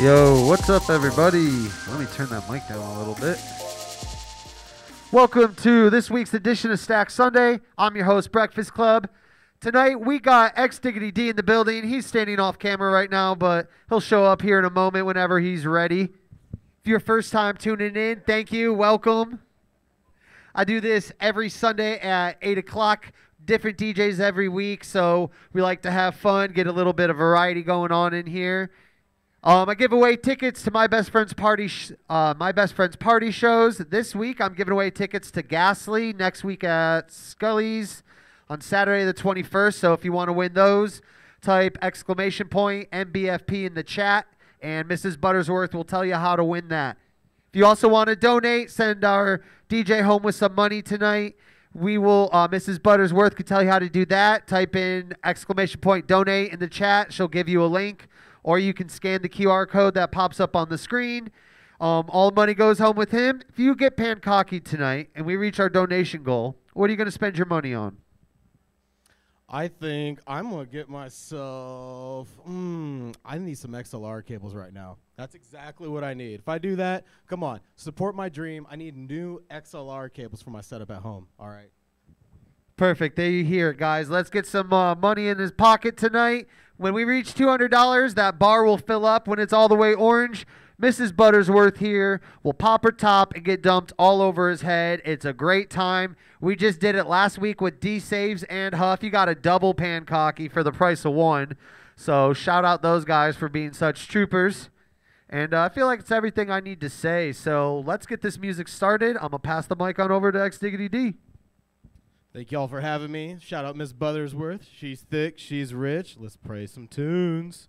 Yo, what's up, everybody? Let me turn that mic down a little bit. Welcome to this week's edition of Stacked Sunday. I'm your host, Breakfast Club. Tonight we got xDiggityDee in the building. He's standing off camera right now, but he'll show up here in a moment whenever he's ready. If you're first time tuning in, thank you. Welcome. I do this every Sunday at 8 o'clock. Different DJs every week, so we like to have fun, get a little bit of variety going on in here. Um, I give away tickets to my best friend's party, uh, my best friend's party shows. This week, I'm giving away tickets to Ghastly. Next week at Skully's on Saturday the 21st. So if you want to win those, type exclamation point MBFP in the chat, and Mrs. Buttersworth will tell you how to win that. If you also want to donate, send our DJ home with some money tonight. We will, uh, Mrs. Buttersworth can tell you how to do that. Type in exclamation point donate in the chat. She'll give you a link or you can scan the QR code that pops up on the screen. Um, all money goes home with him. If you get pancocky tonight and we reach our donation goal, what are you going to spend your money on? I think I'm gonna get myself. Mm, I need some XLR cables right now. That's exactly what I need. If I do that, come on, support my dream. I need new XLR cables for my setup at home. All right. Perfect. There you hear it, guys. Let's get some uh, money in his pocket tonight. When we reach $200, that bar will fill up. When it's all the way orange, Mrs. Buttersworth here will pop her top and get dumped all over his head. It's a great time. We just did it last week with D Saves and Huff. You got a double pancocky for the price of one. So shout out those guys for being such troopers. And uh, I feel like it's everything I need to say. So let's get this music started. I'm going to pass the mic on over to xDiggityDee. Thank y'all for having me. Shout out Miss Buttersworth. She's thick, she's rich. Let's pray some tunes.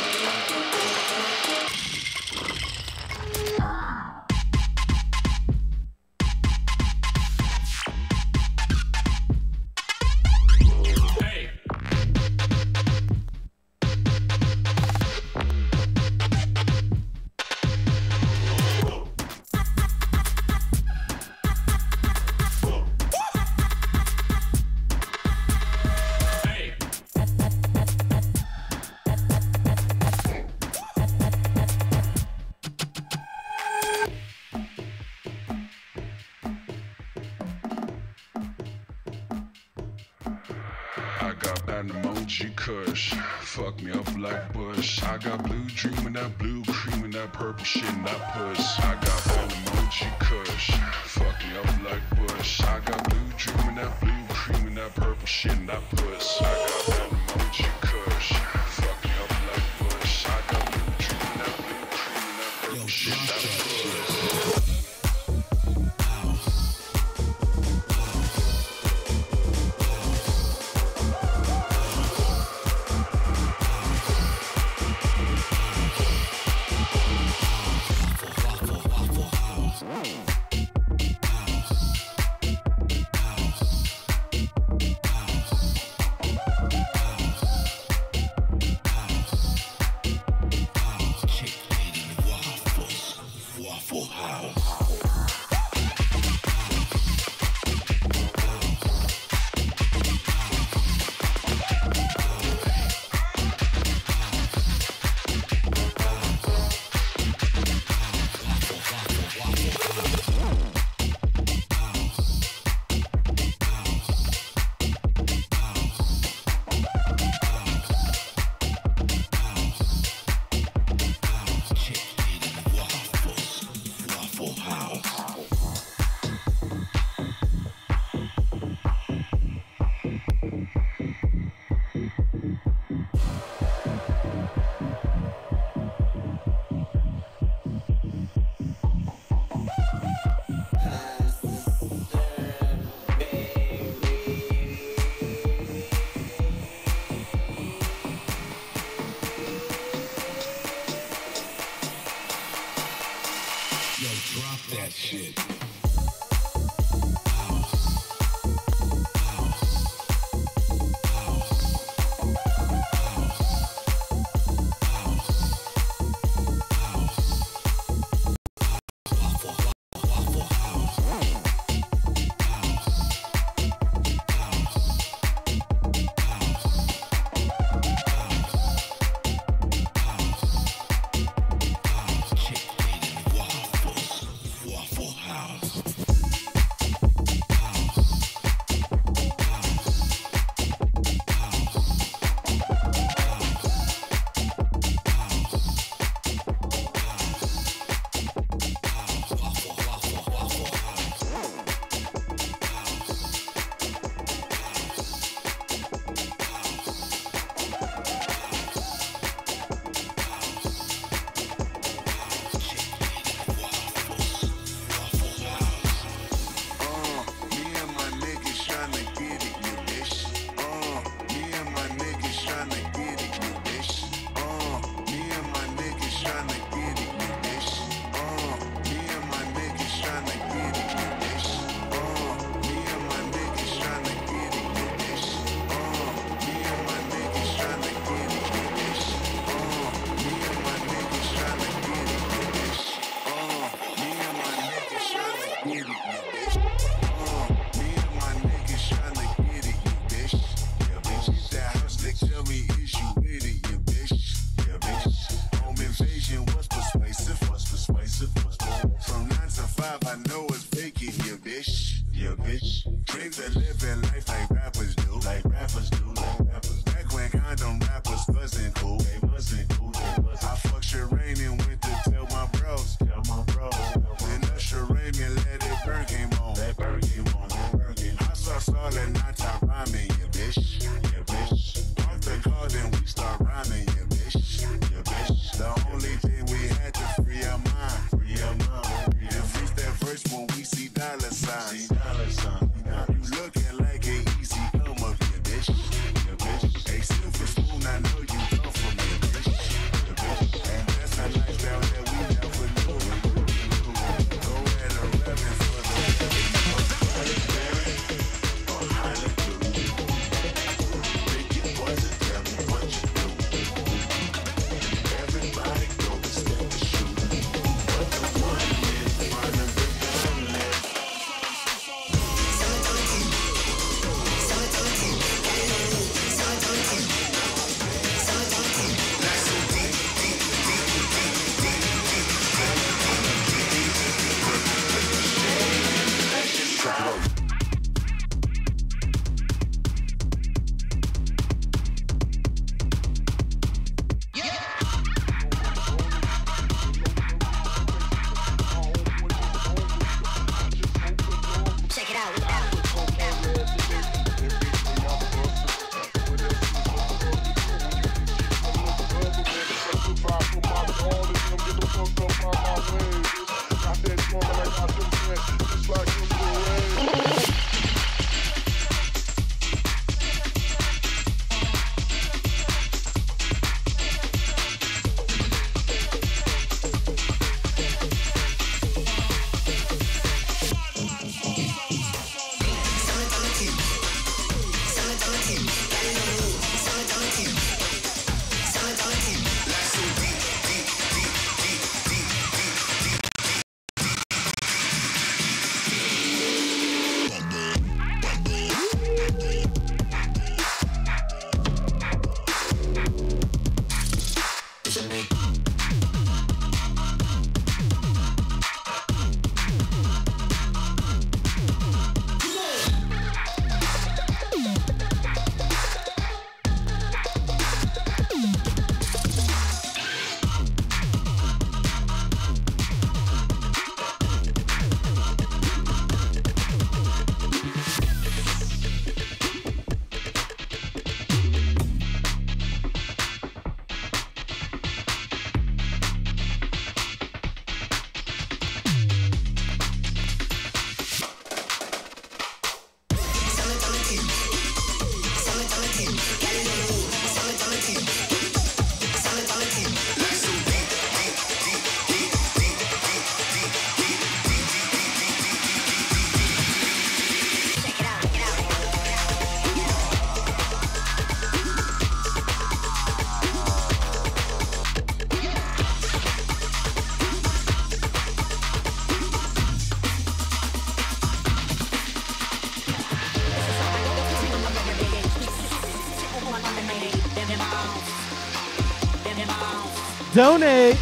Donate.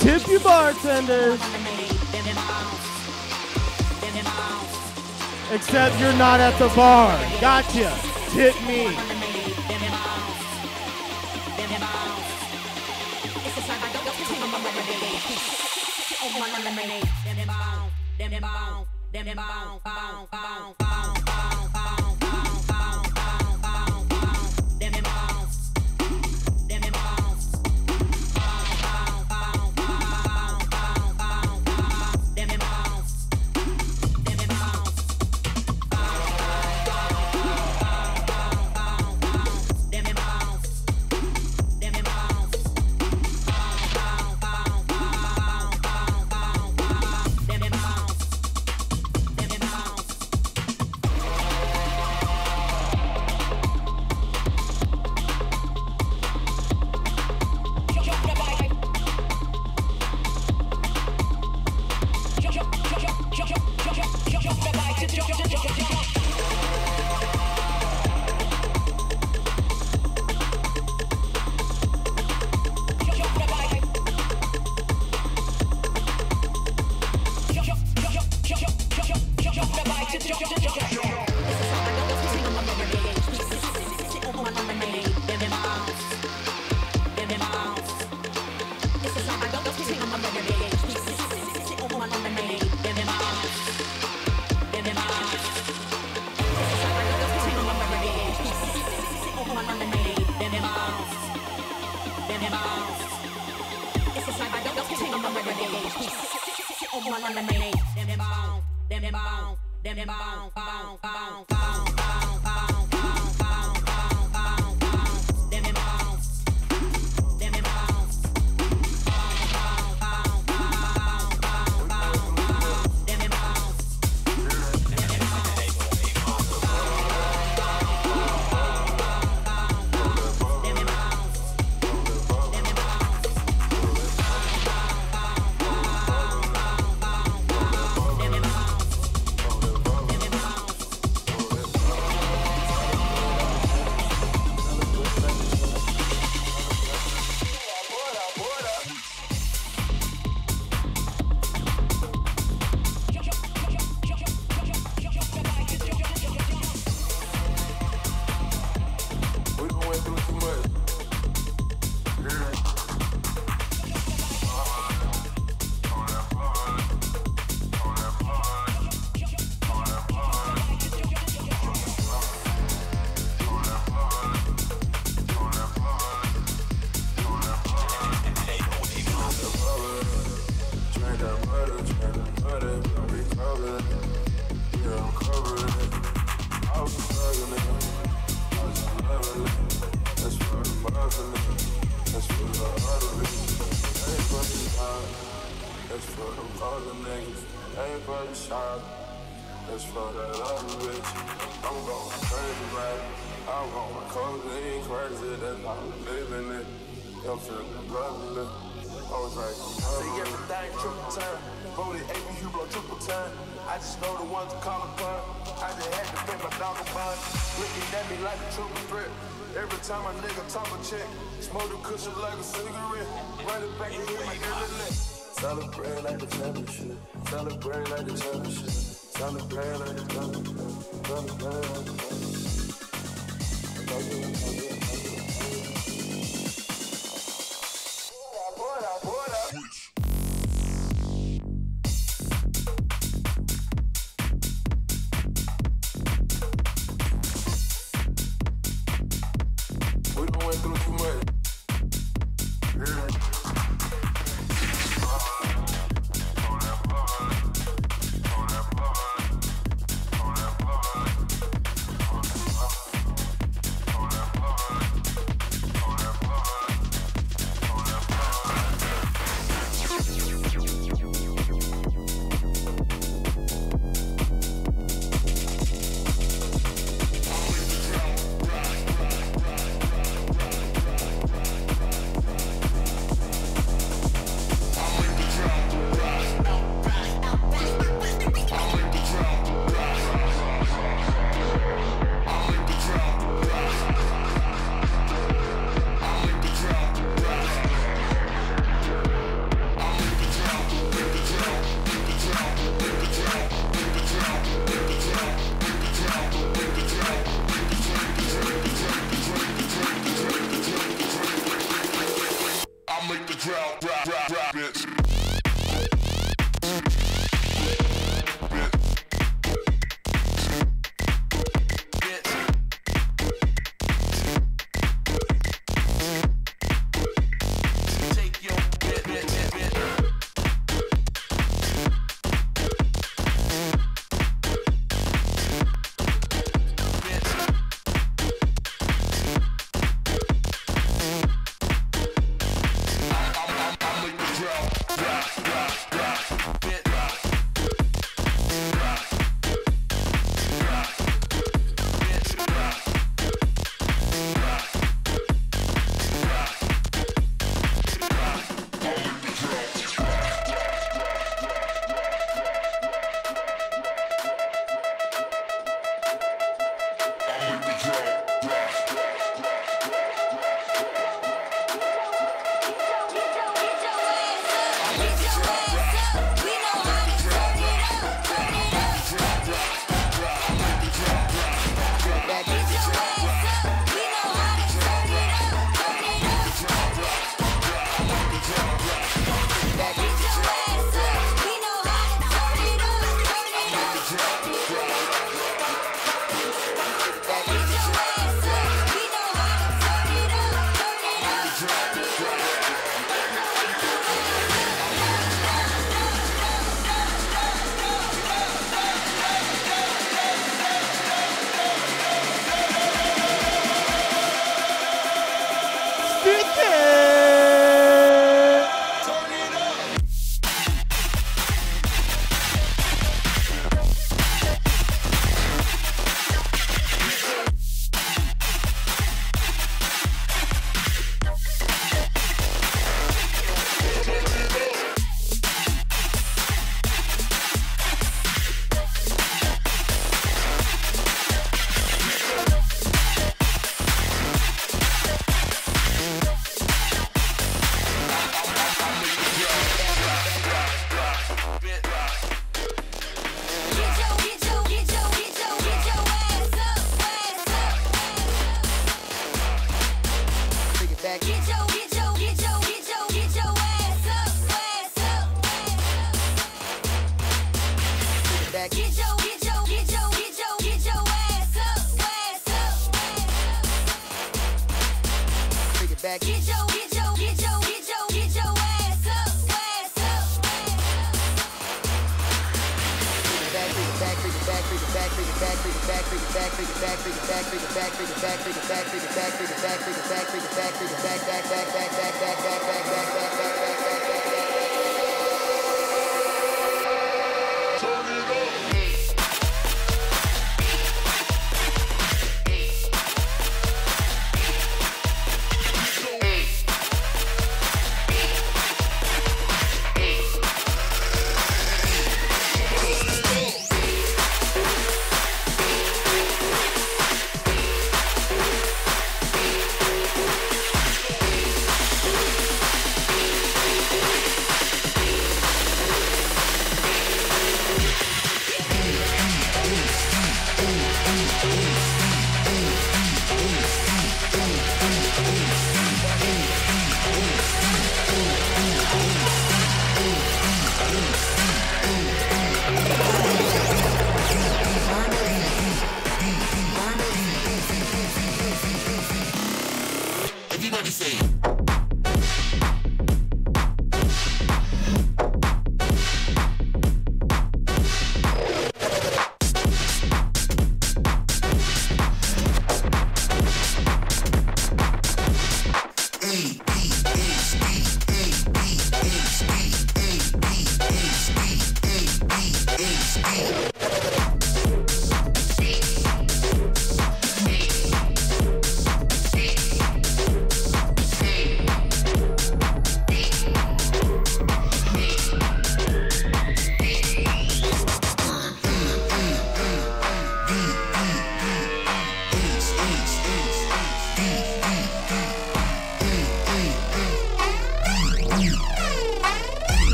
Tip your bartenders. Except you're not at the bar. Gotcha. Tip me. Them them.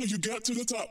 Till you get to the top.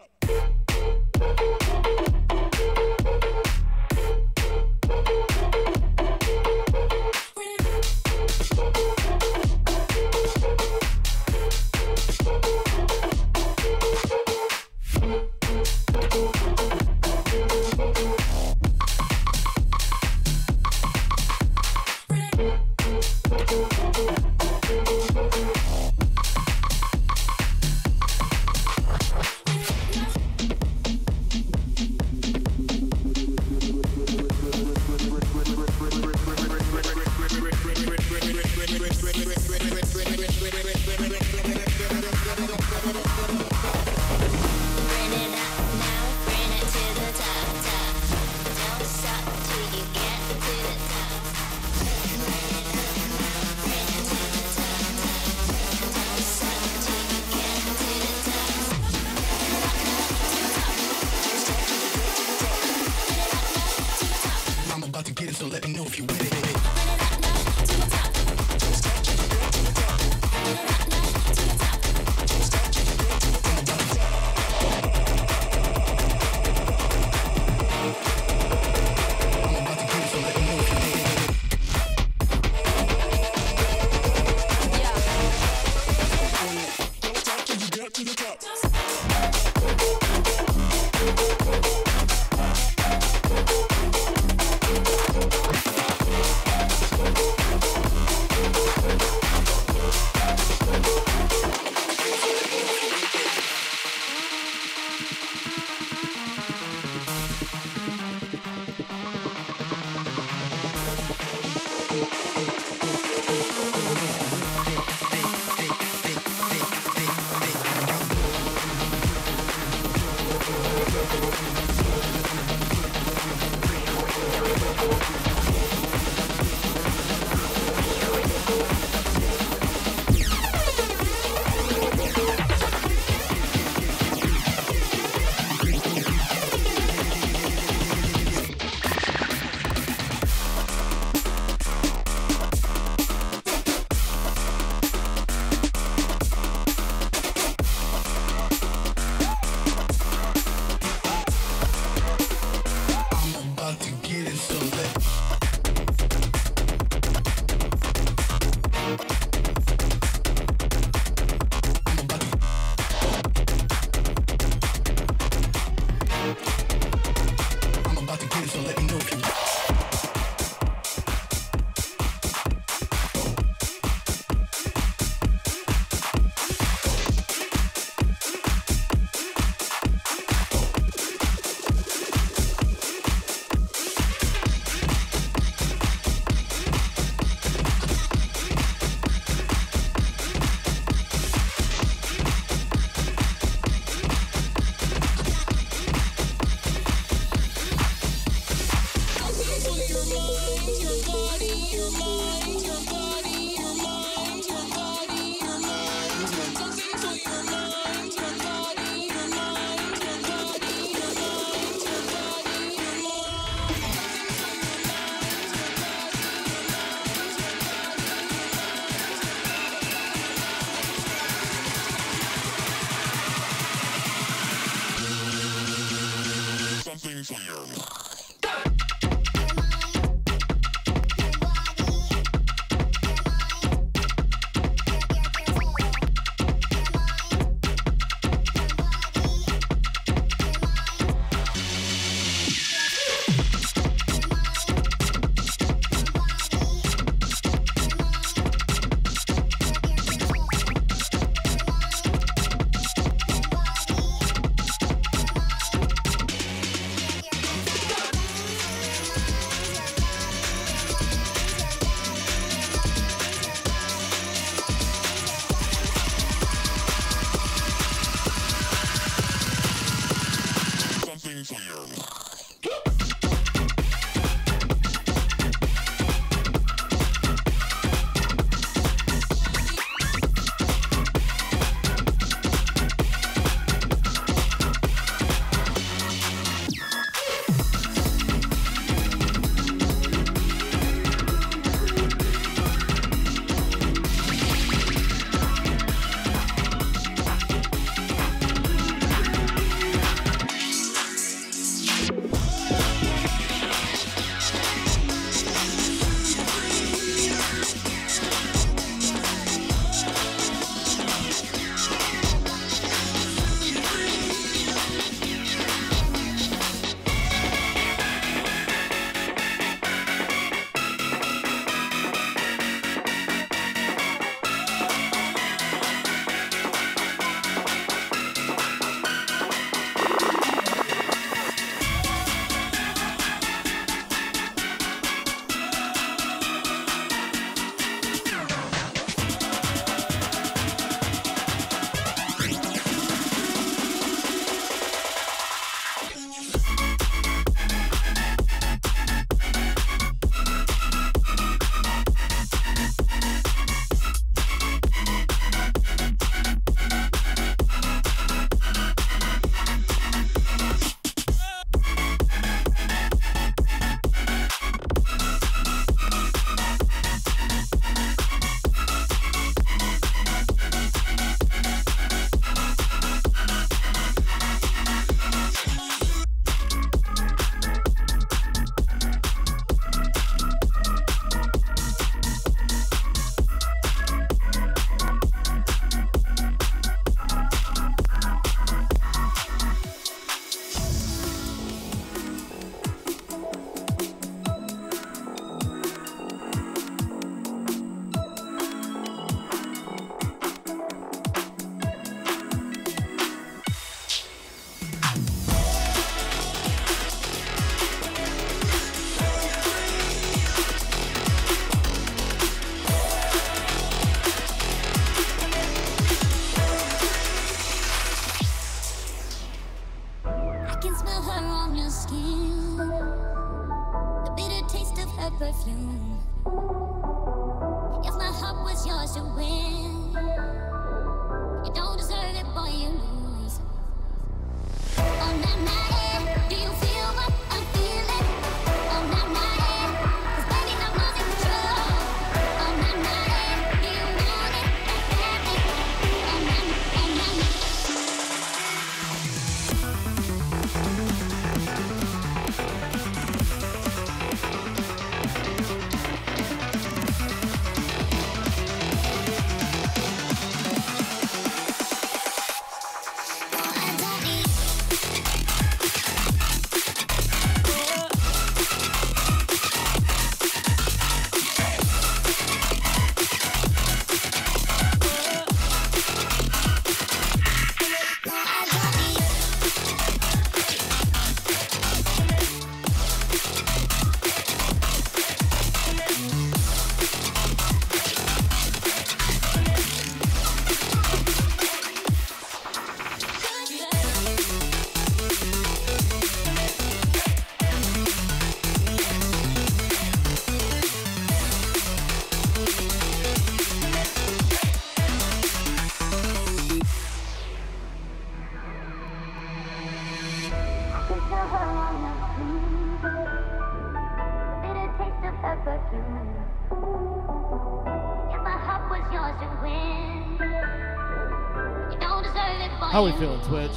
How we feeling, Twitch?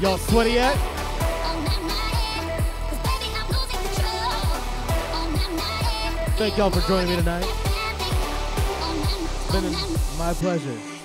Y'all sweaty yet? Thank y'all for joining me tonight. It's been my pleasure.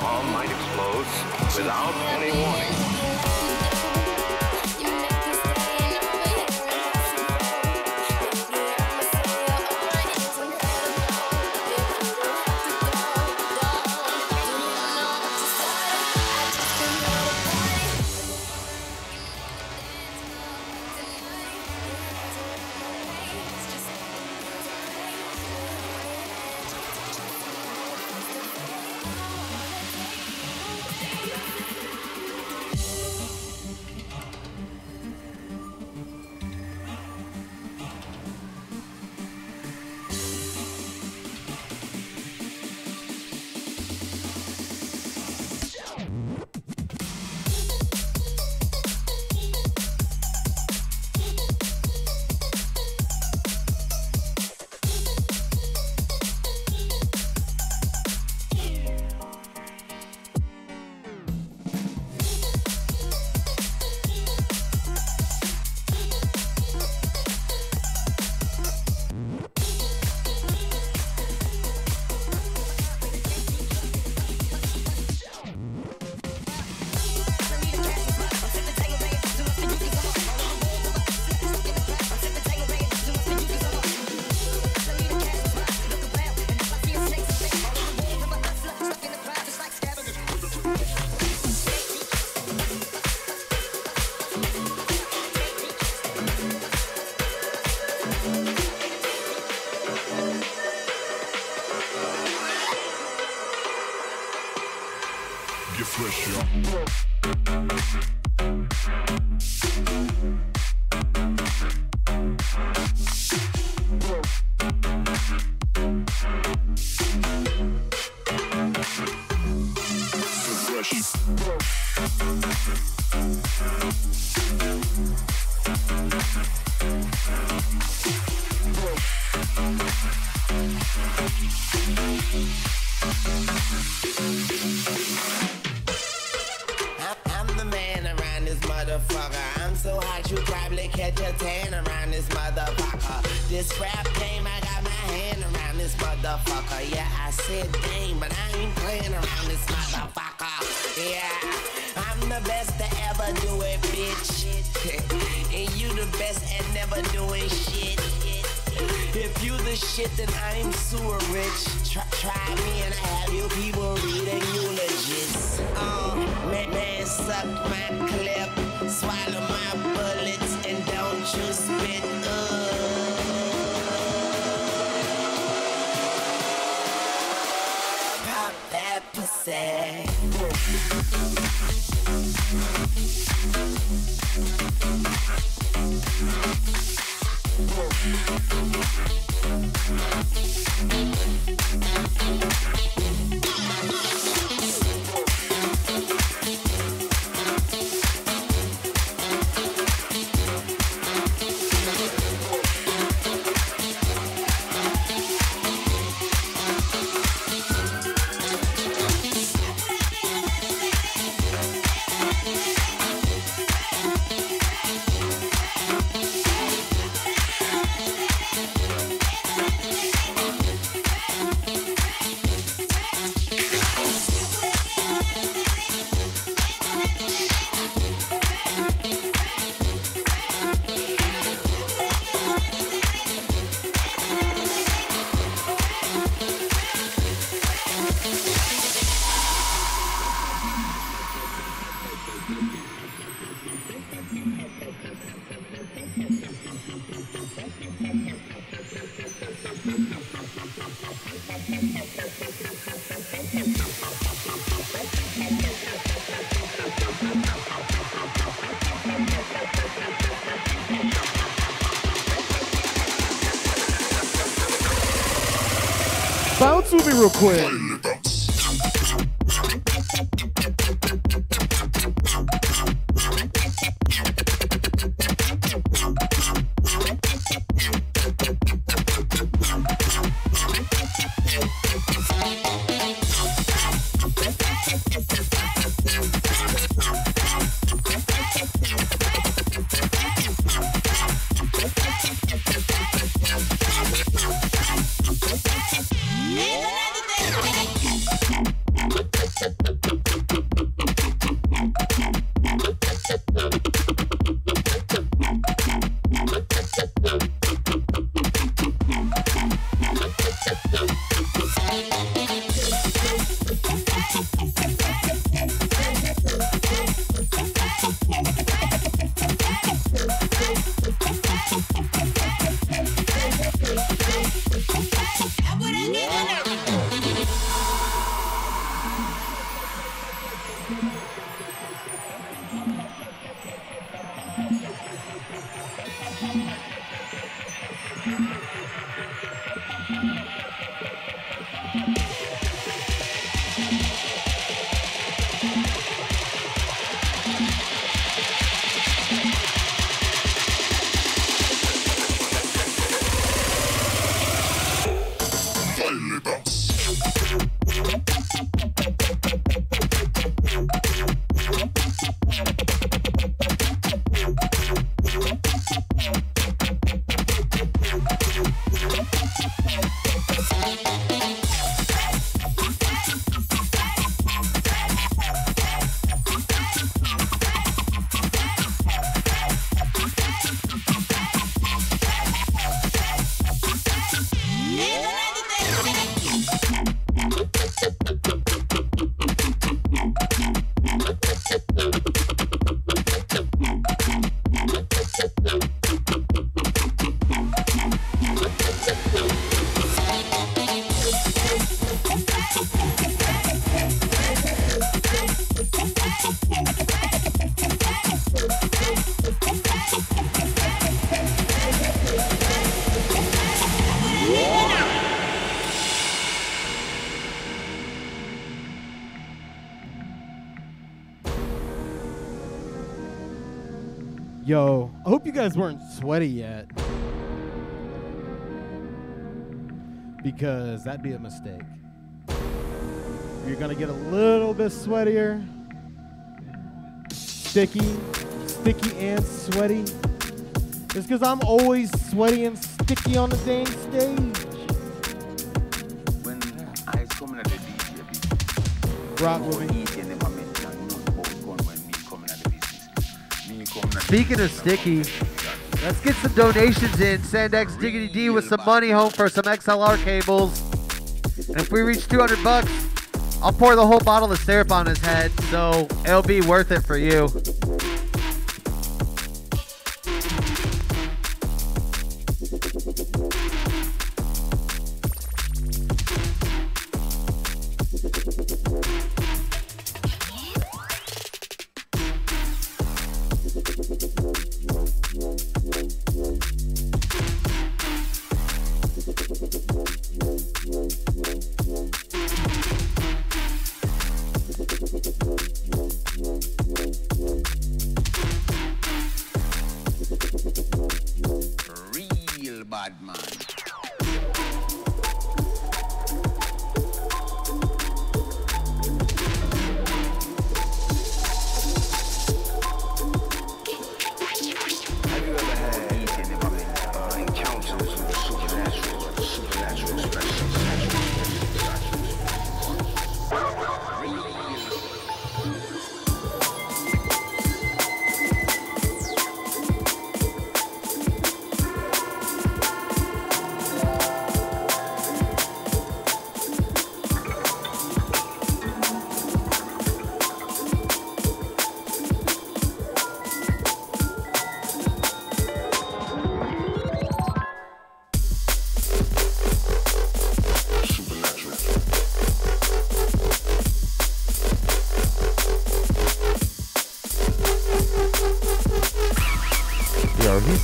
Bomb might explode without any warning. bounce with me real quick. You guys weren't sweaty yet. Because that'd be a mistake. You're gonna get a little bit sweatier, sticky, sticky and sweaty. It's because I'm always sweaty and sticky on the dang stage. When I come in at the DJ Rock with me. Speaking of sticky, let's get some donations in. Send xDiggityDee with some money home for some XLR cables. And if we reach 200 bucks, I'll pour the whole bottle of syrup on his head, so it'll be worth it for you.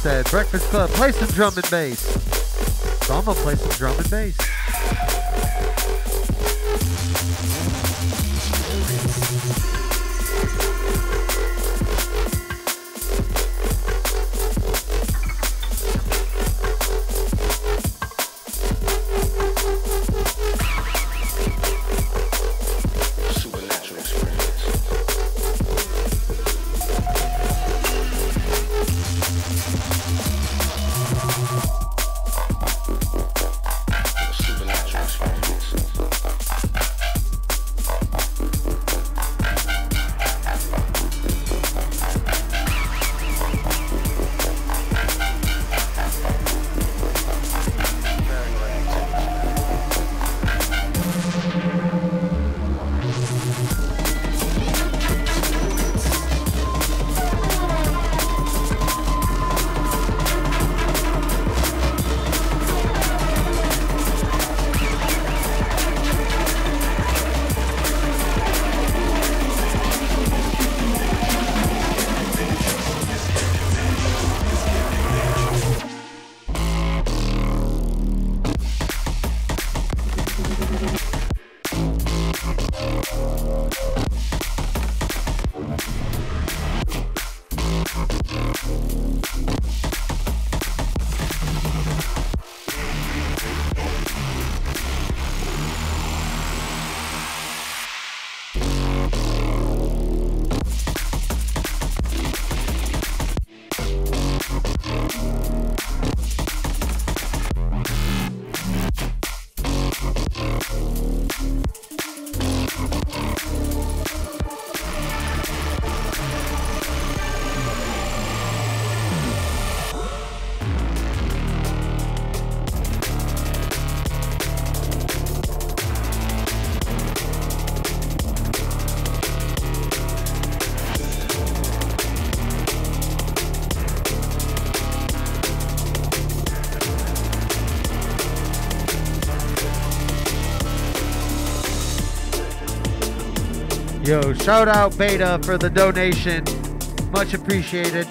Said, BRKFST KLUB, play some drum and bass. So I'm gonna play some drum and bass. Shout out Beta for the donation. Much appreciated.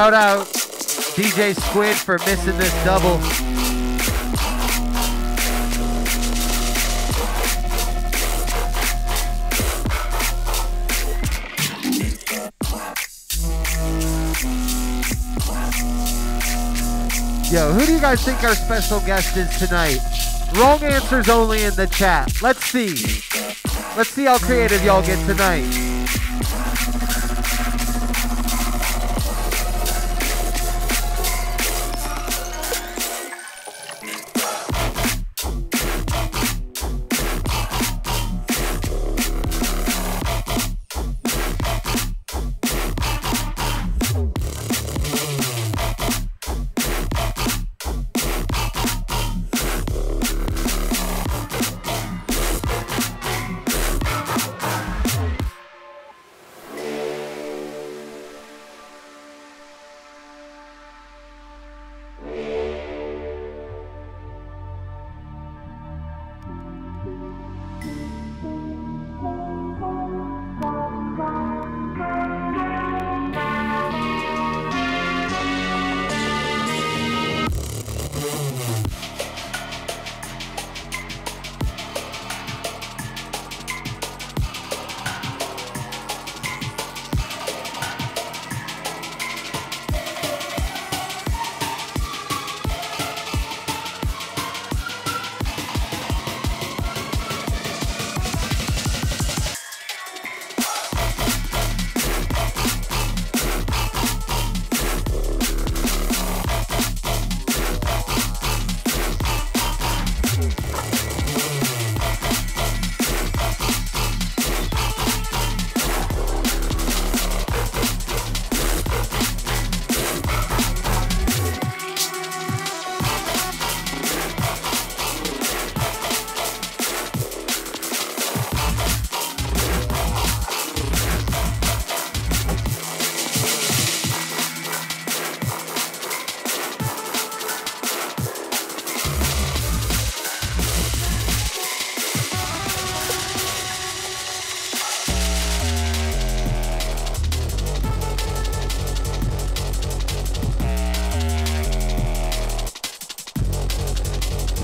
Shout out DJ Squid for missing this double. Yo, who do you guys think our special guest is tonight? Wrong answers only in the chat. Let's see. Let's see how creative y'all get tonight.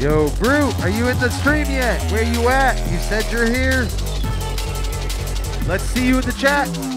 Yo, Brute, are you in the stream yet? Where you at? You said you're here. Let's see you in the chat.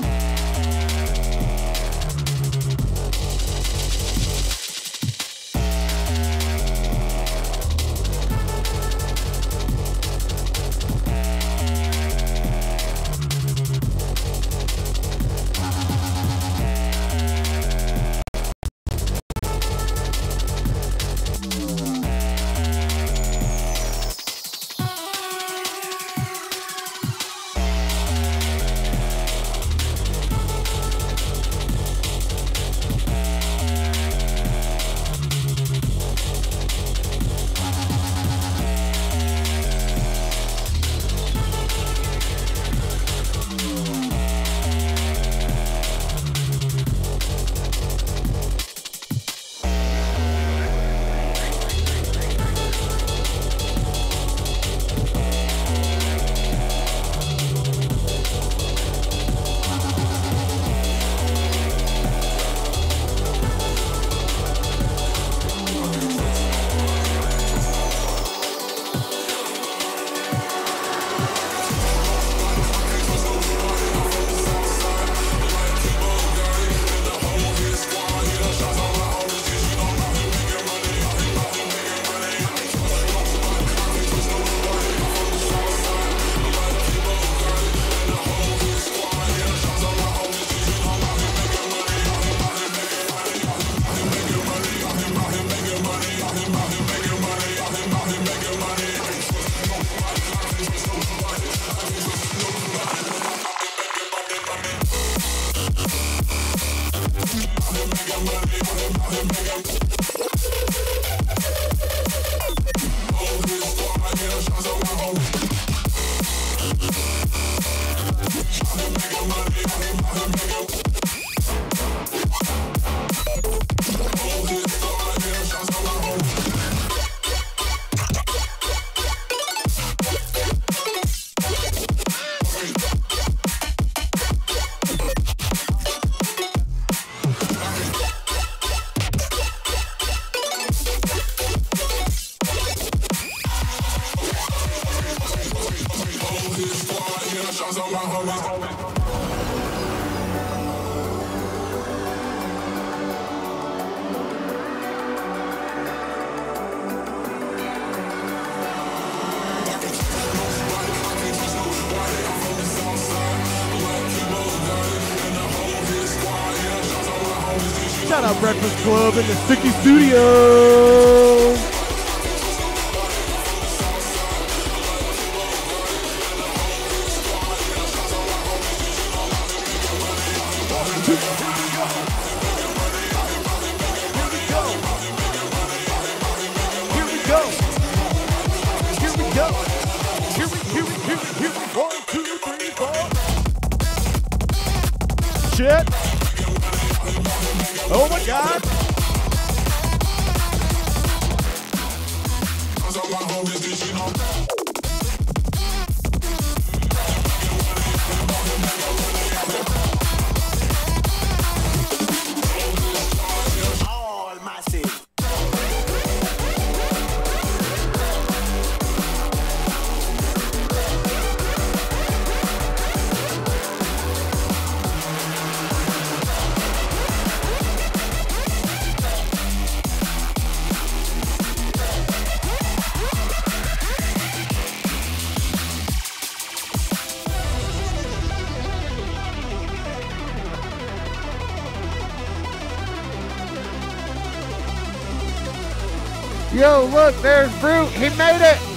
Yo, look, there's Brute. He made it.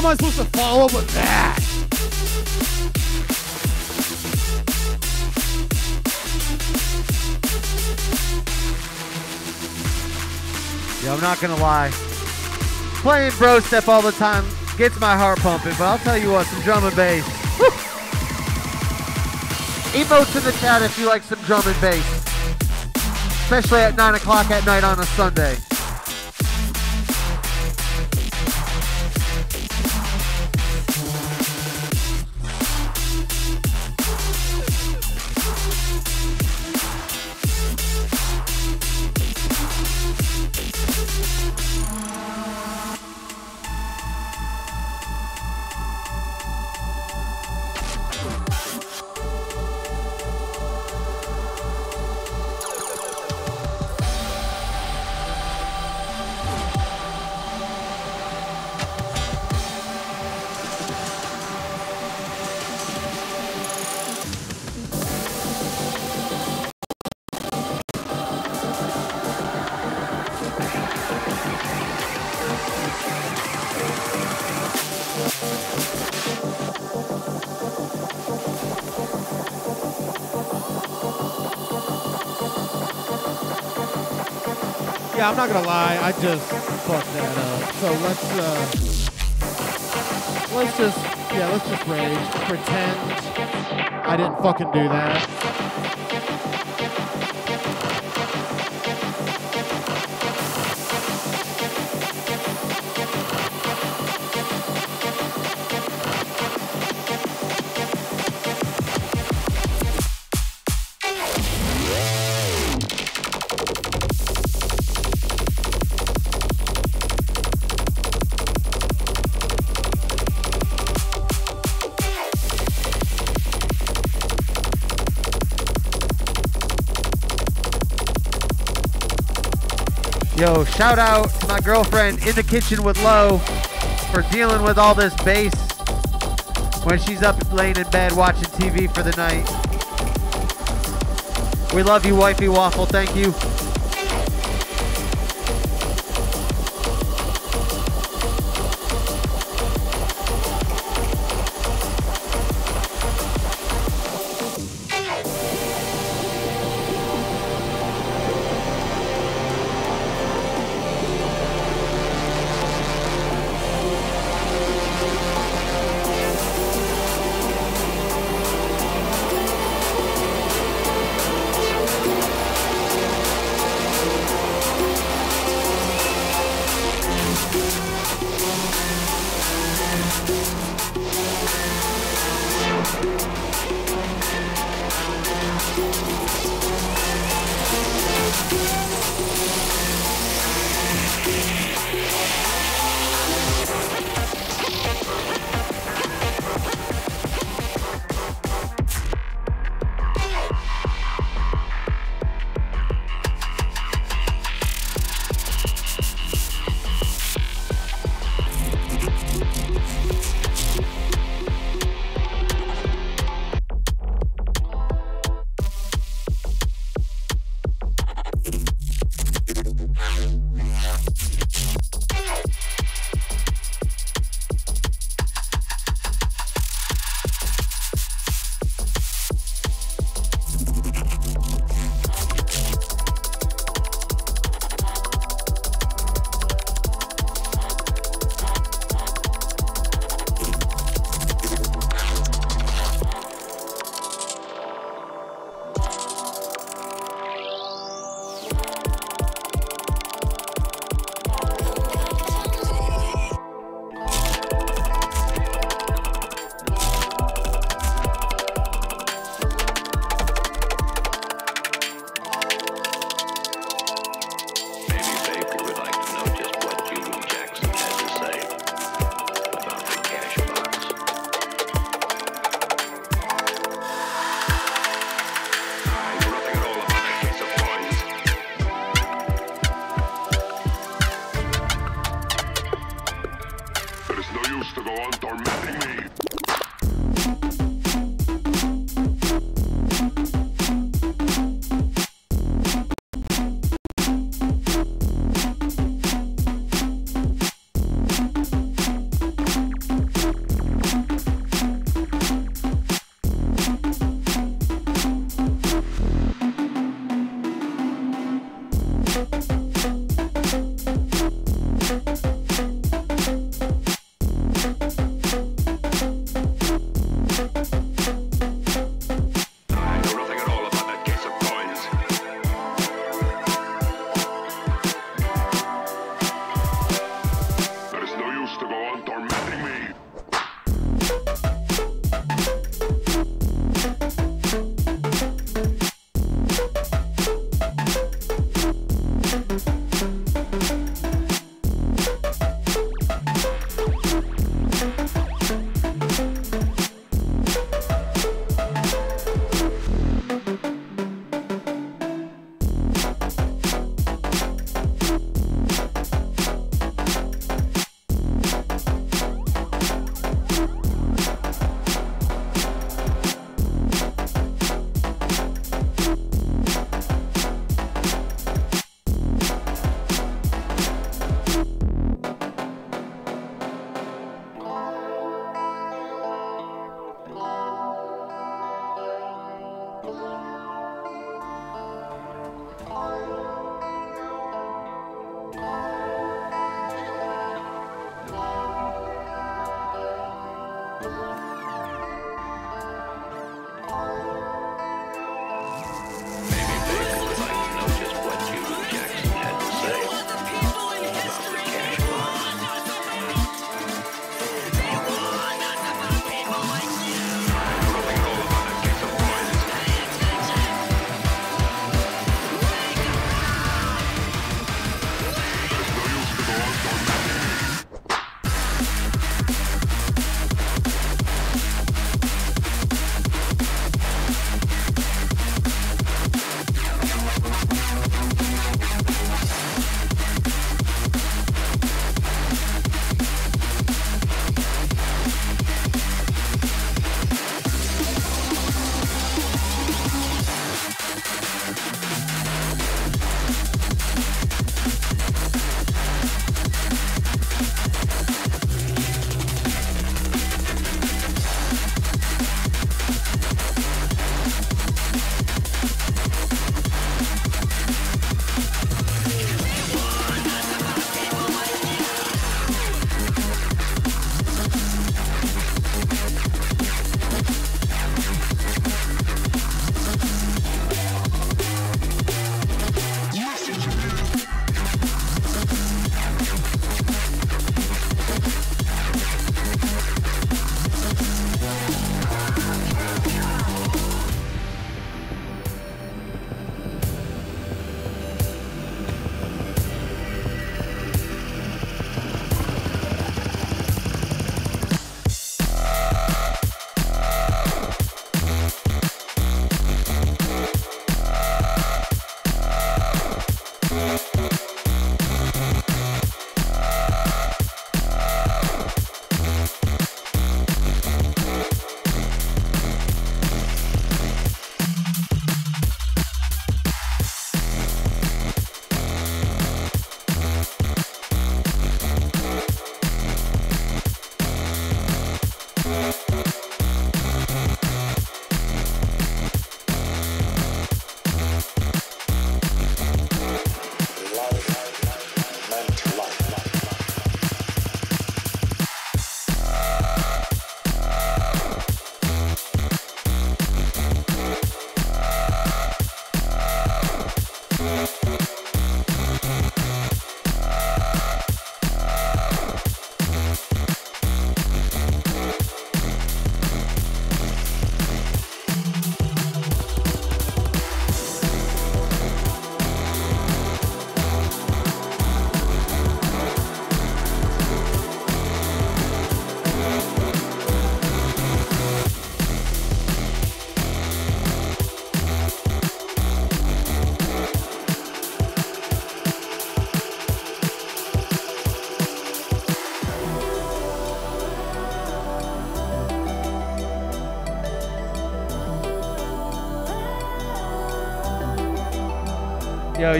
Am I supposed to follow up with that? Yo, I'm not gonna lie. Playing bro step all the time gets my heart pumping, but I'll tell you what, some drum and bass. Woo! In the chat if you like some drum and bass. Especially at 9 o'clock at night on a Sunday. Not gonna lie. I just fucked that up. So let's uh, let's just yeah, let's just rage. Pretend I didn't fucking do that. Shout out to my girlfriend in the kitchen with Lo for dealing with all this bass when she's up laying in bed watching TV for the night. We love you, Wifey Waffle. Thank you.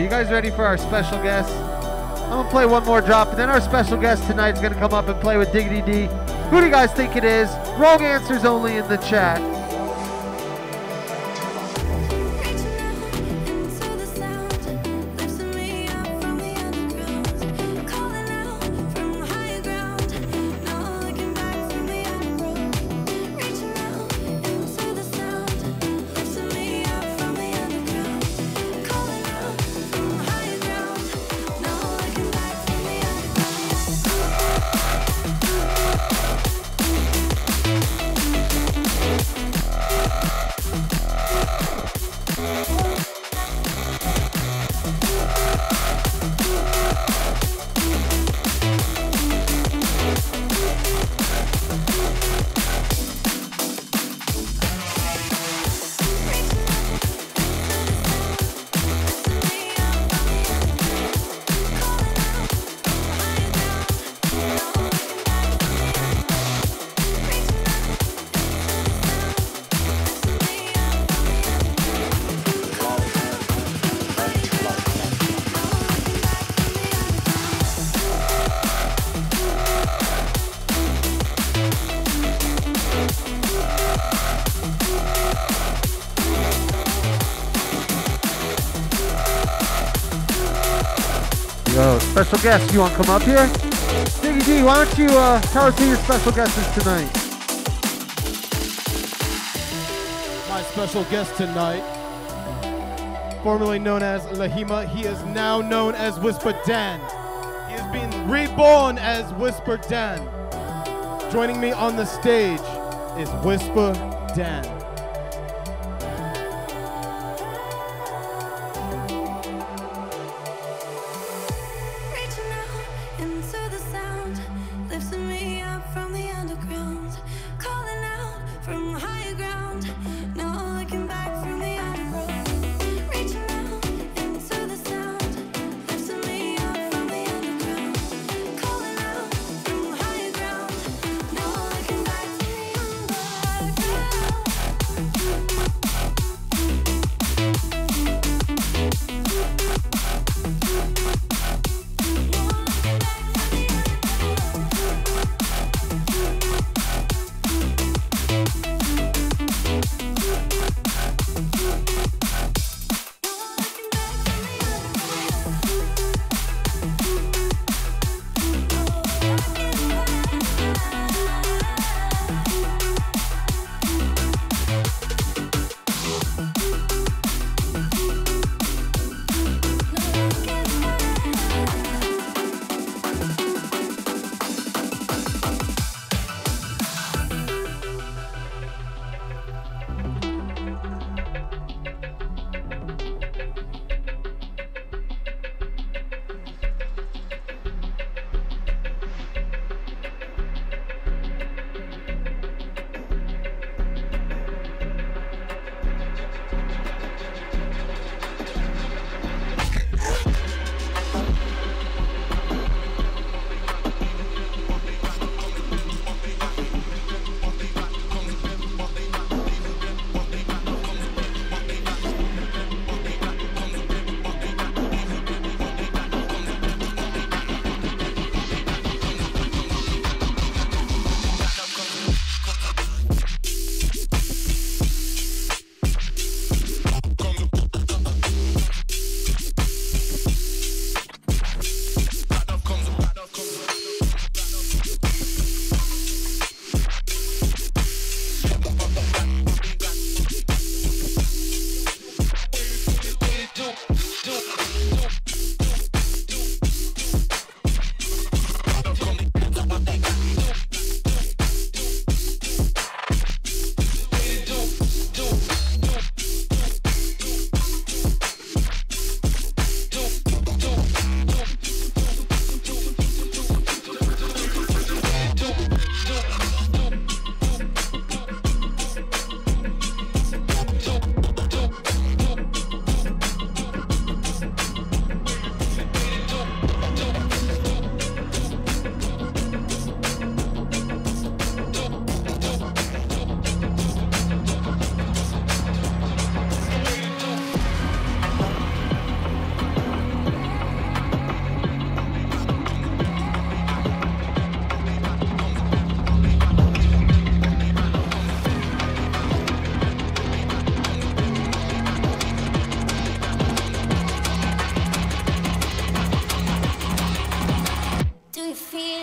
You guys ready for our special guest? I'm gonna play one more drop, and then our special guest tonight is gonna come up and play with Diggity D. Who do you guys think it is? Wrong answers only in the chat. Special guest, you want to come up here? Diggy D, why don't you uh, tell us who your special guest is tonight? My special guest tonight, formerly known as Lahima, he is now known as Whisper Dan. He has been reborn as Whisper Dan. Joining me on the stage is Whisper Dan.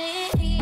it.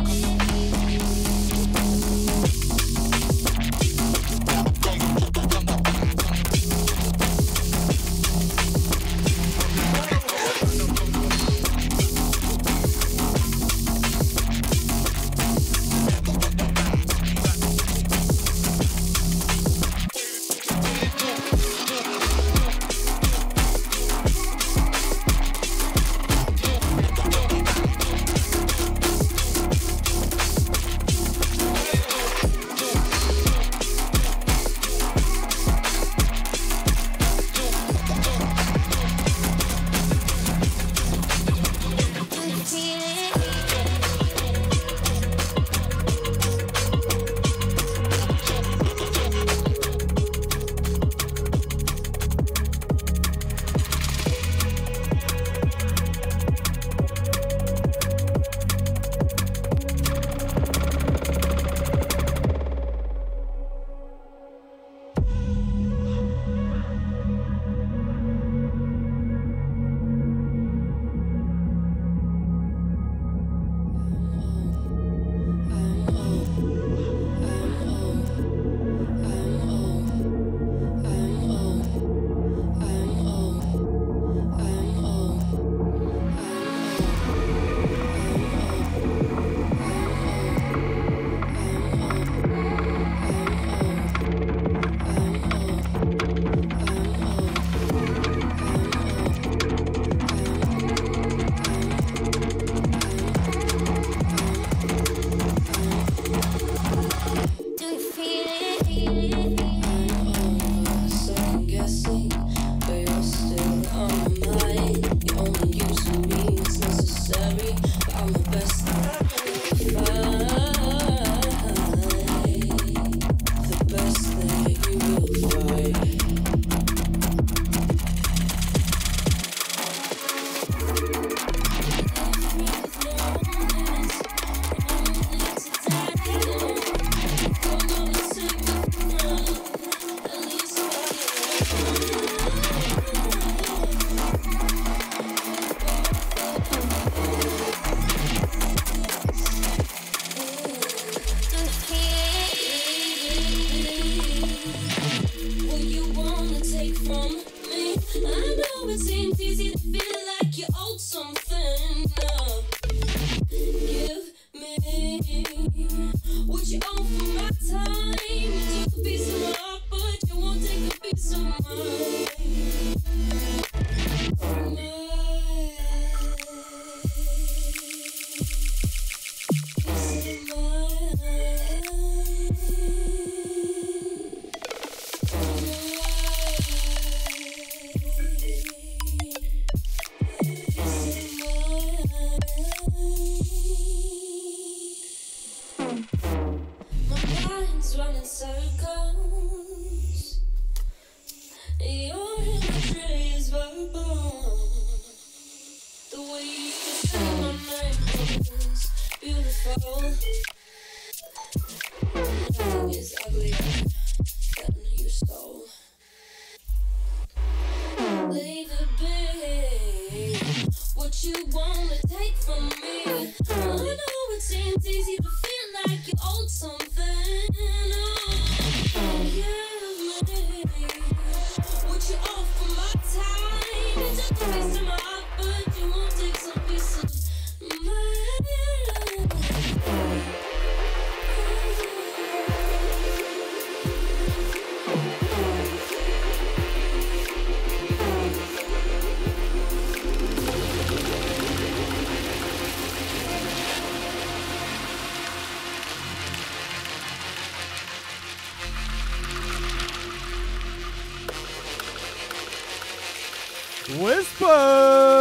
Whisper.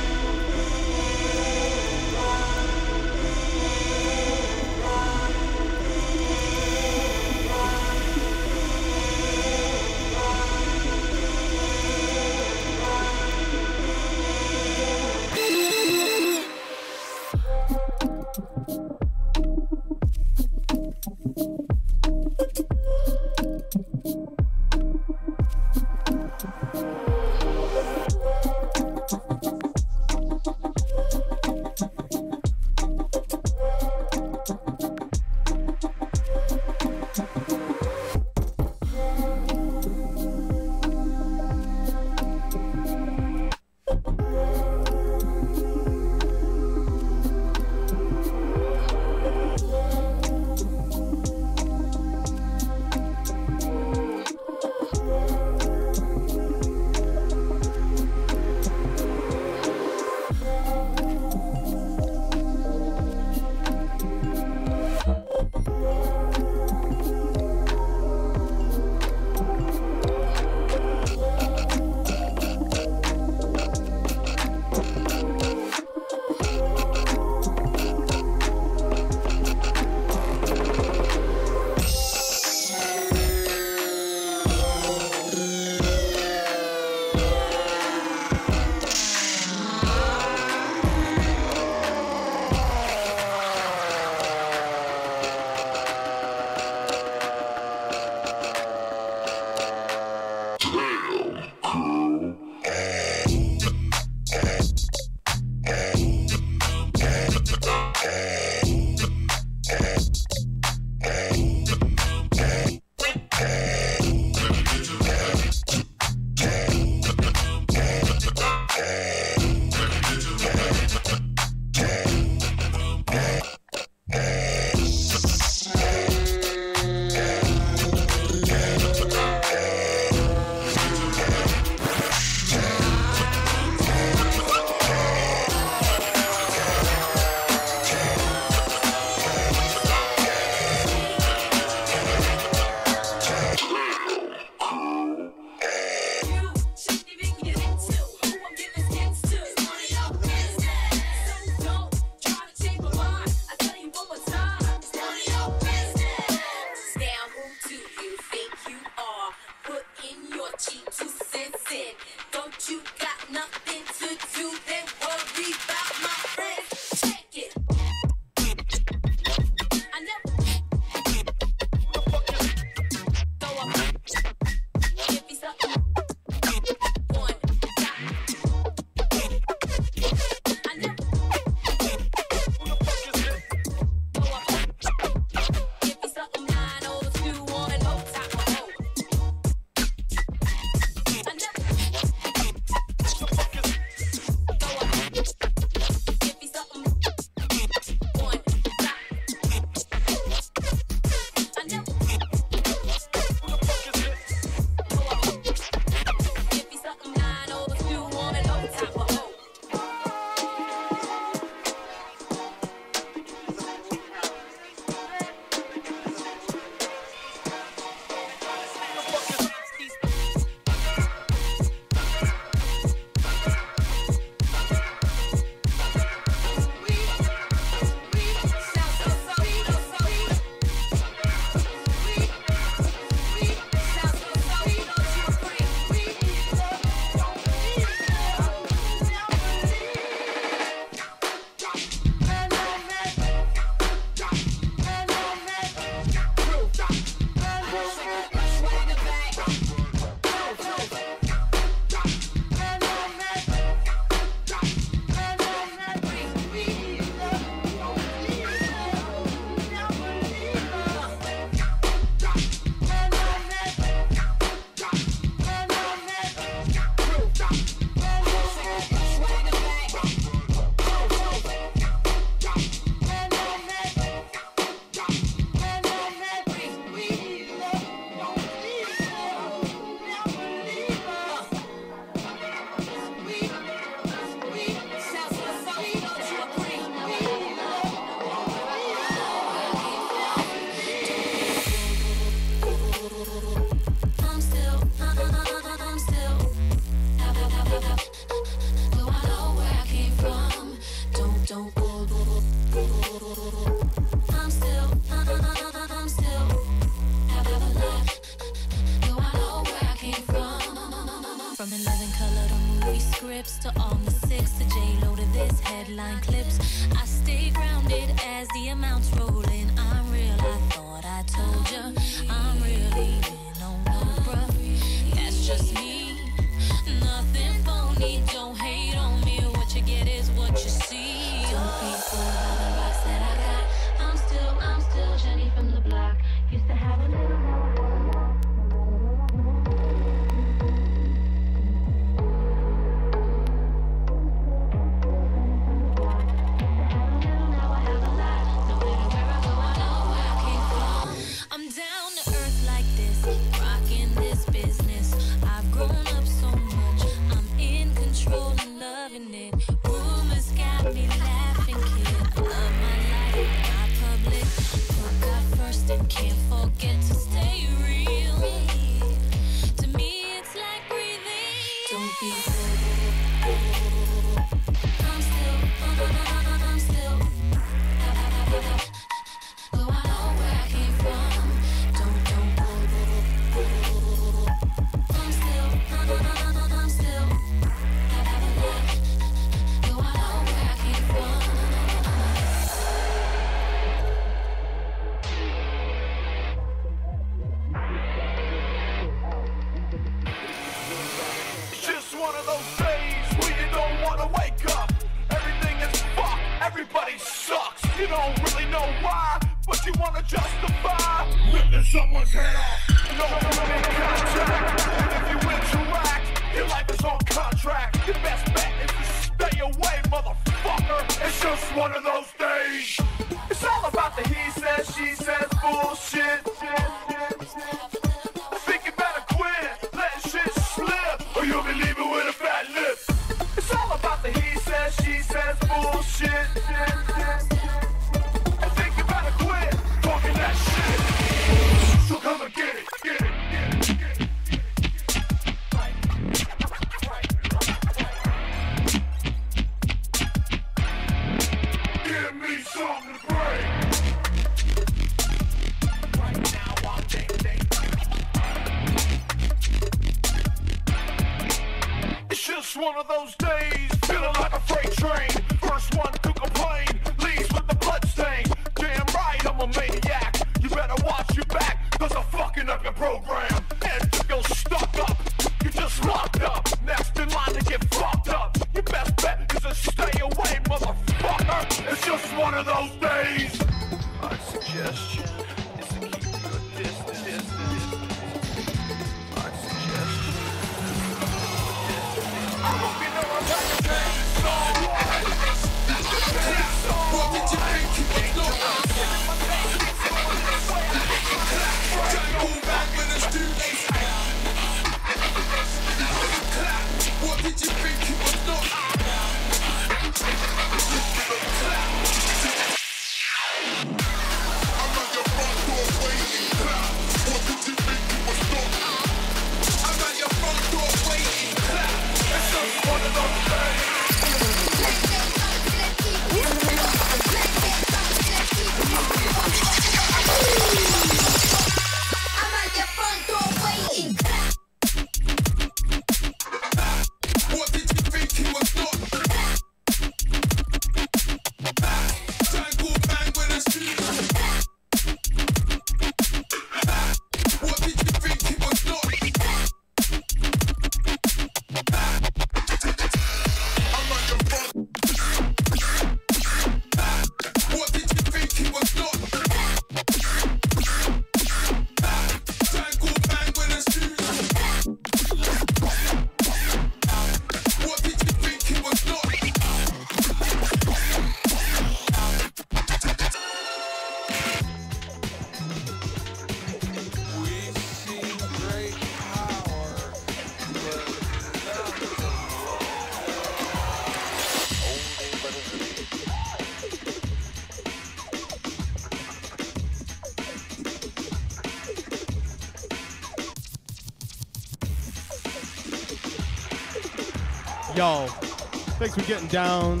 for getting down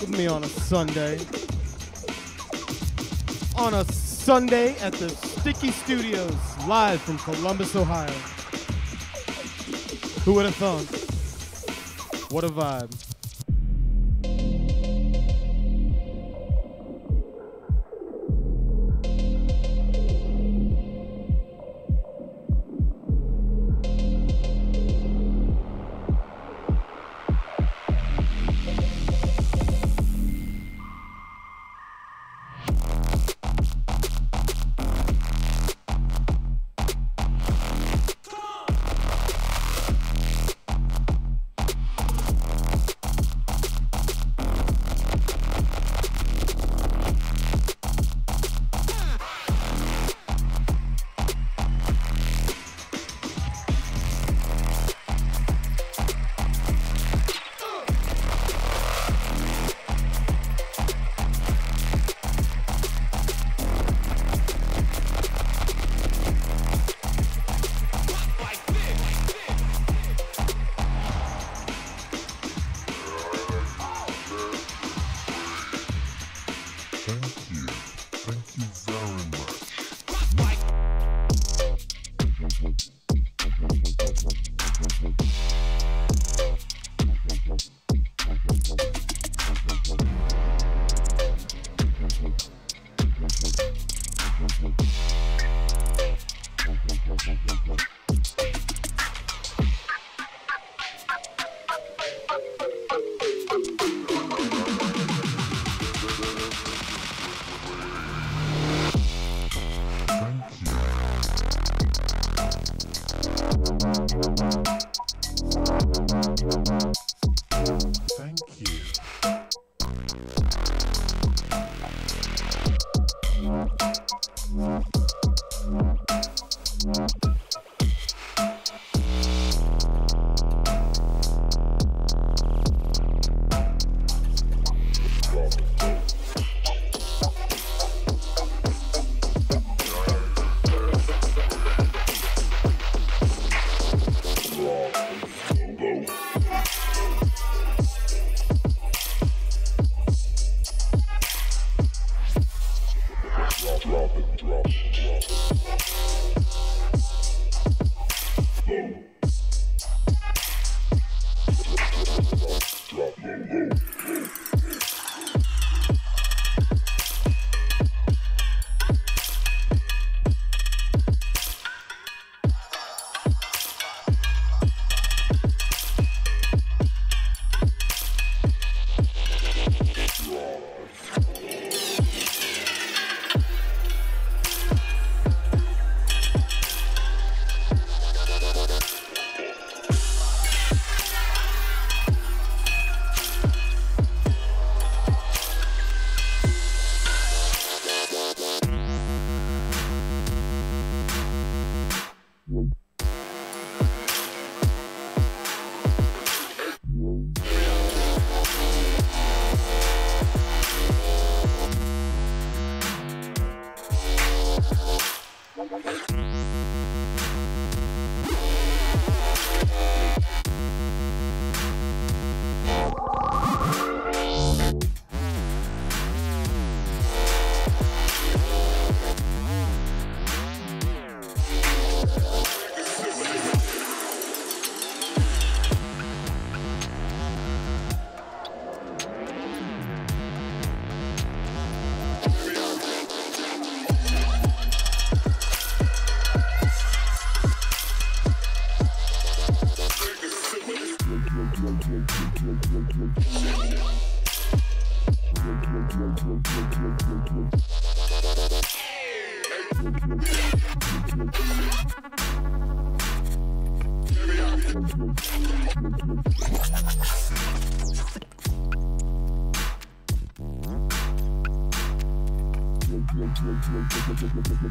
with me on a Sunday. On a Sunday at the Sticky Studios, live from Columbus, Ohio. Who would have thought? What a vibe.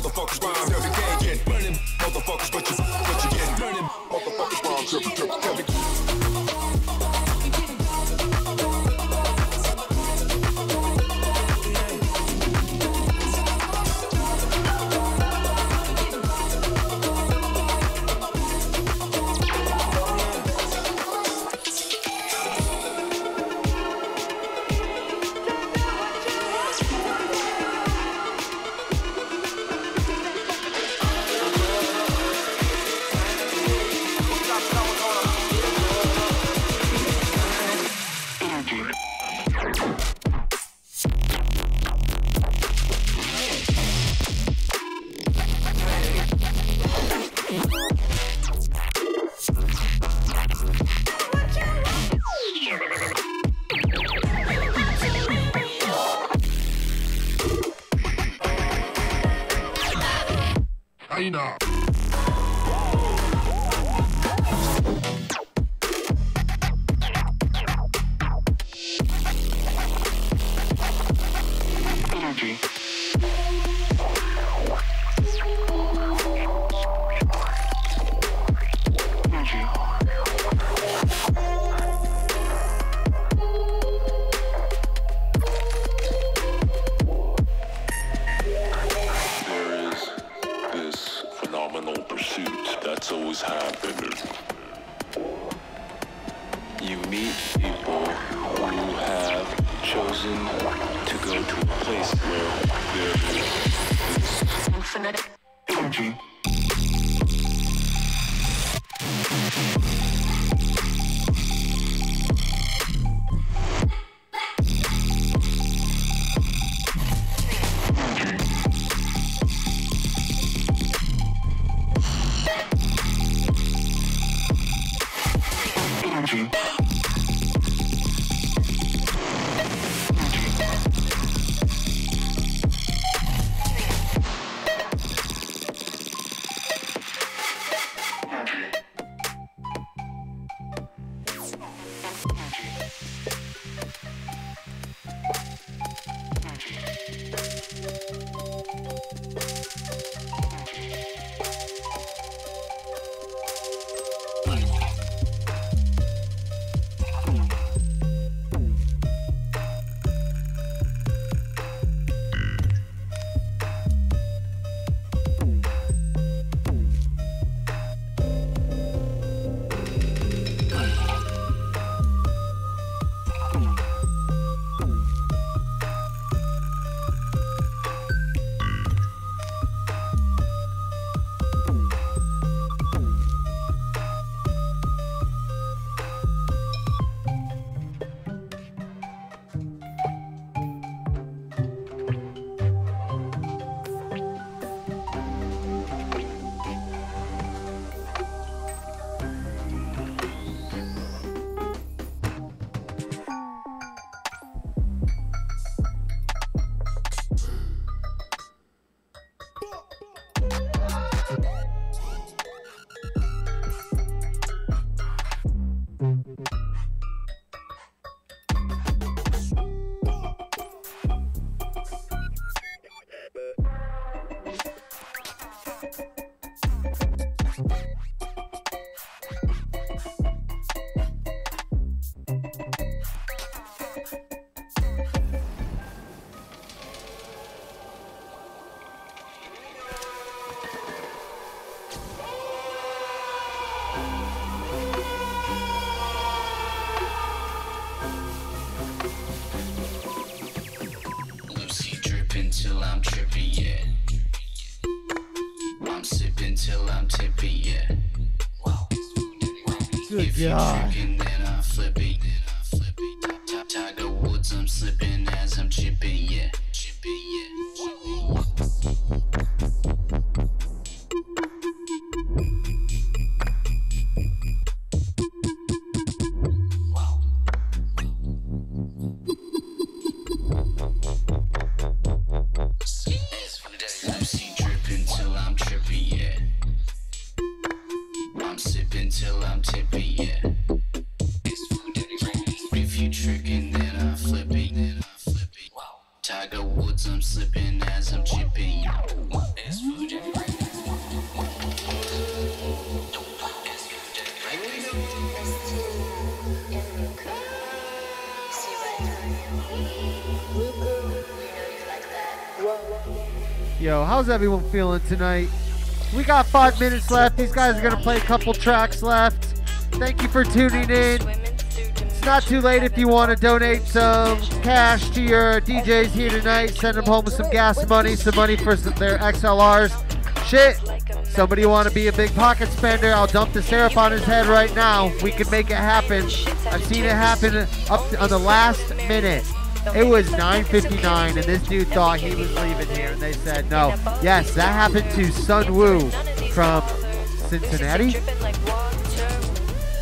Motherfuckers round every day. Get burning motherfuckers, till I'm tipping, yeah. Good if you God. drinking, then I'm flipping. Ti- Tiger Woods, I'm slipping as I'm chipping, everyone feeling tonight? We got five minutes left. These guys are gonna play a couple tracks left. Thank you for tuning in. It's not too late if you want to donate some cash to your DJs here tonight. Send them home with some gas money, some money for some, their XLRs. Shit. Somebody want to be a big pocket spender? I'll dump the syrup on his head right now. We can make it happen. I've seen it happen up on the last minute. It was 9:59, and this dude thought he was leaving here, and they said no. Yes, that happened to Sun Wu from Cincinnati.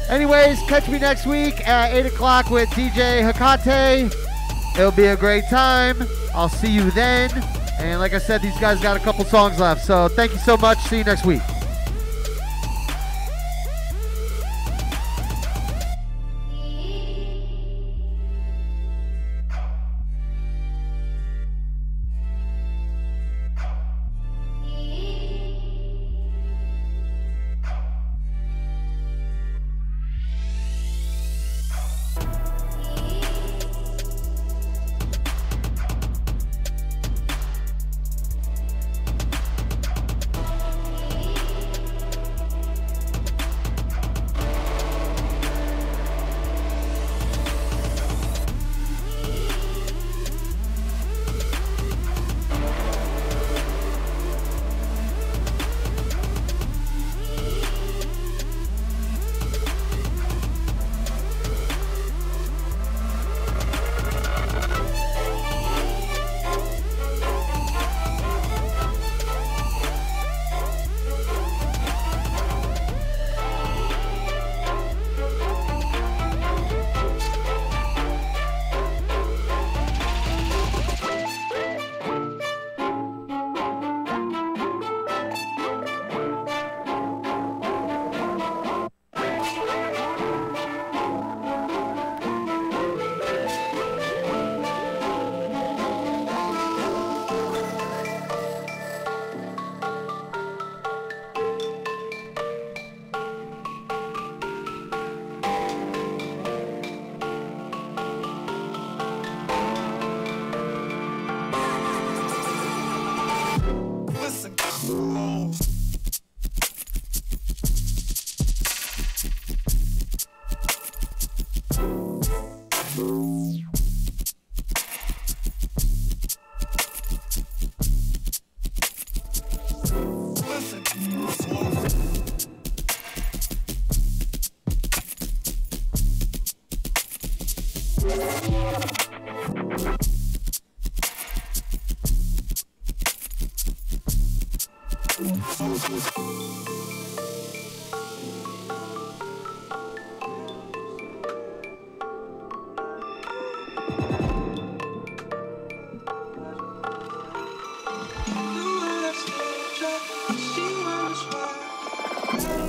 Anyways, catch me next week at 8 o'clock with DJ Hakate. It'll be a great time. I'll see you then. And like I said, these guys got a couple songs left. So thank you so much. See you next week.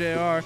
JR.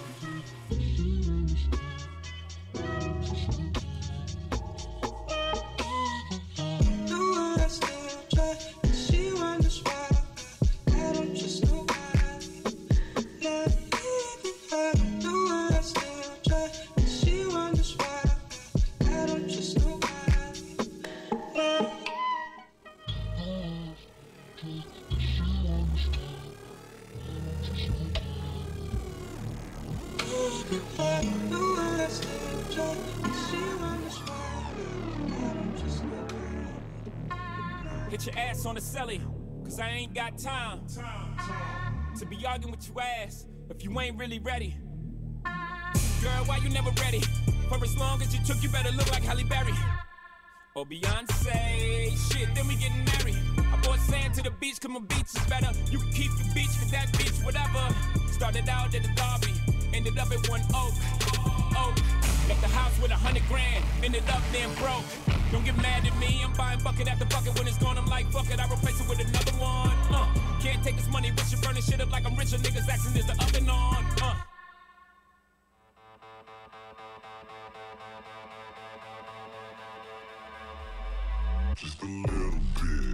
you ain't really ready. Girl, why you never ready? For as long as you took, you better look like Halle Berry. Or Beyonce, shit, then we getting married. I bought sand to the beach, cause my beach is better. You can keep your beach, for that beach, whatever. Started out at the Derby, ended up at one oak. Oak, left the house with a hundred grand, ended up then broke. Don't get mad at me, I'm buying bucket after bucket. When it's gone, I'm like, fuck it, I replace it with another one. Uh, can't take this money, but you burning shit up like I'm rich. Your niggas asking is the oven on. Uh. Just a little bit.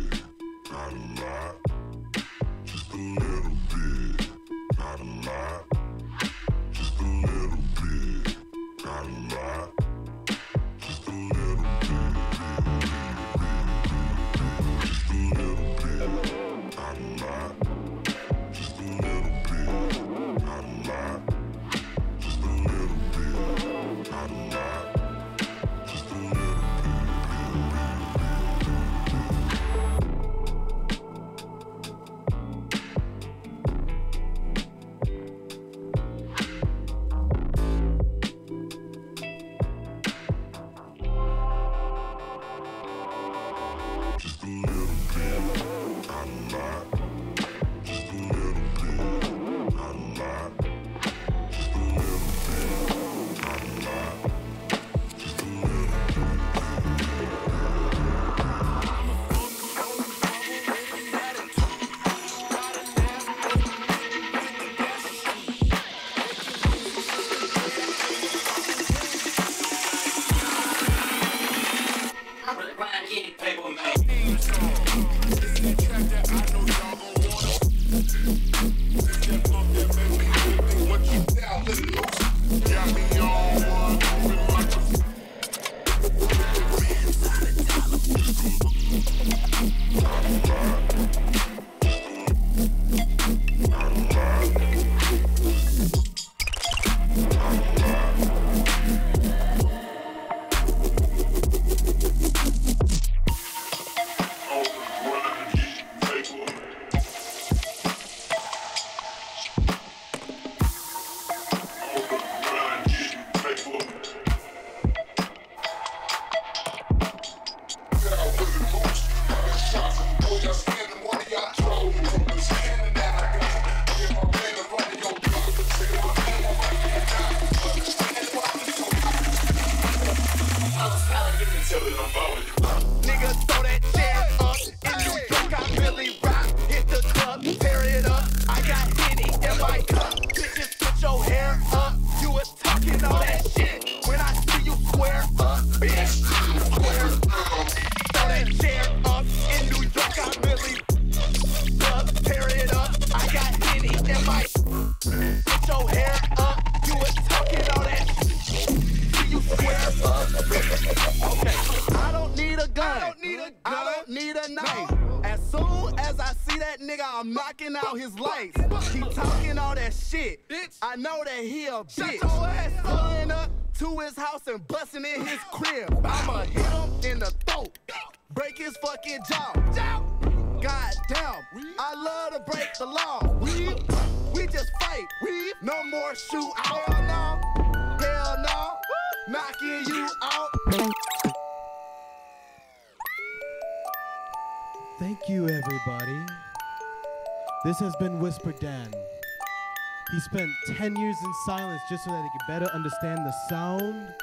make you better understand the sound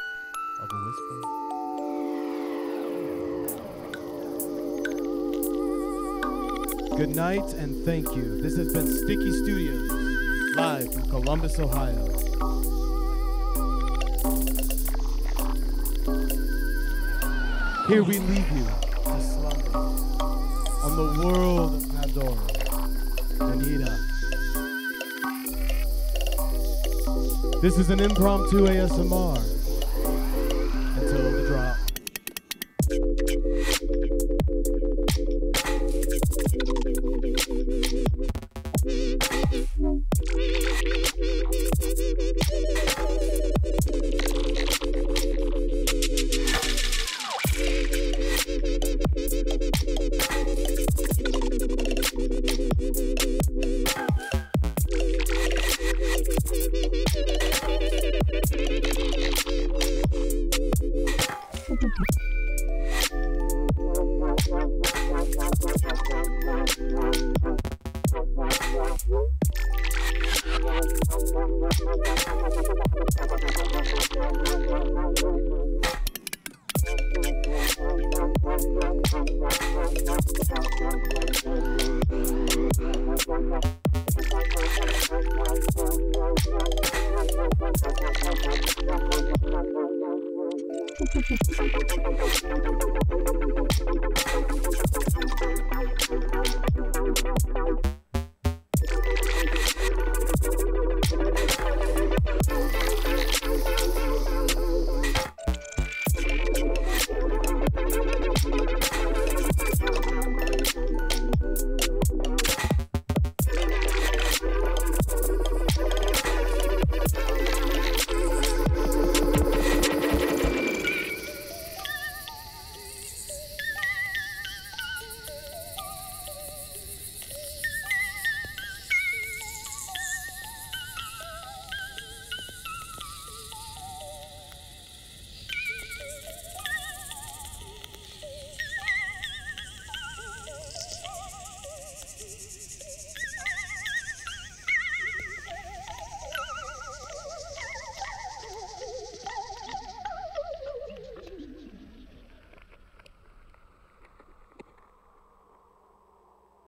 of a whisper. Good night and thank you. This has been Sticky Studios, live from Columbus, Ohio. Here we leave you to slumber on the world of Pandora. Anita. This is an impromptu ASMR.